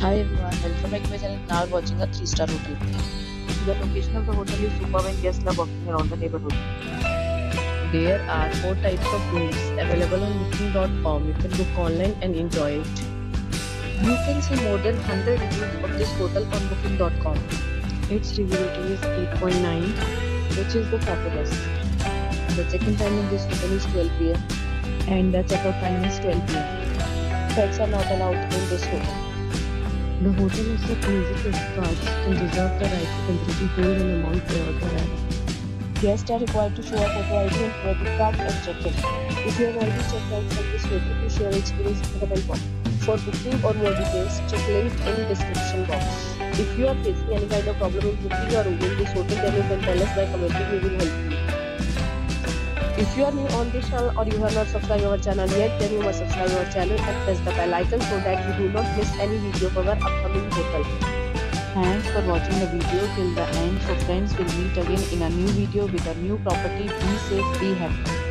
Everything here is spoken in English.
Hi everyone, welcome back to my channel. Now watching a 3-star hotel. The location of the hotel is superb and guests love walking around the neighborhood. There are 4 types of rooms available on booking.com. You can book online and enjoy it. You can see more than 100 reviews of this hotel on booking.com. Its review rating is 8.9, which is the fabulous. The check-in time in this hotel is 12 pm and the check-out time is 12 pm. Pets are not allowed in this hotel. The hotel accepts music credit cards and reserve the right to temporarily hold an amount prior to. Guests are required to show a photo ID and credit card at check-in. If you have already checked out from this hotel, please share experience with the comment. For booking or more details, check link in the description box. If you are facing any kind of problem in booking a room in this hotel, then you can tell us by commenting. We will help you. If you are new on this channel or you have not subscribed our channel yet, then you must subscribe our channel and press the bell icon so that you do not miss any video of our upcoming hotel. Thanks for watching the video till the end. So friends will meet again in a new video with a new property. Be safe, be happy.